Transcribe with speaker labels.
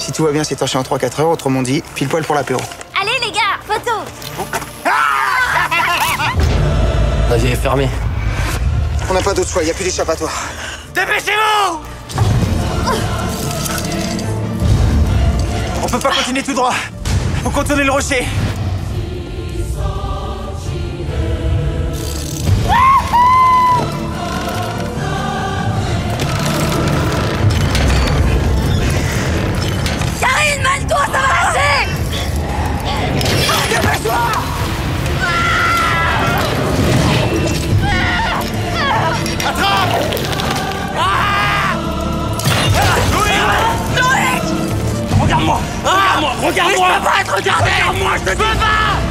Speaker 1: Si tout va bien, c'est torché en 3-4 heures, autrement dit, pile poil pour l'apéro.
Speaker 2: Allez les gars, photo
Speaker 3: La vie est fermée.
Speaker 1: On n'a pas d'autre choix, il n'y a plus d'échappatoire.
Speaker 4: Dépêchez-vous On peut pas continuer tout droit. Faut contourner le rocher. Regarde-moi. Regarde-moi
Speaker 2: Je peux pas être regardé.
Speaker 4: Regarde-moi, je te dis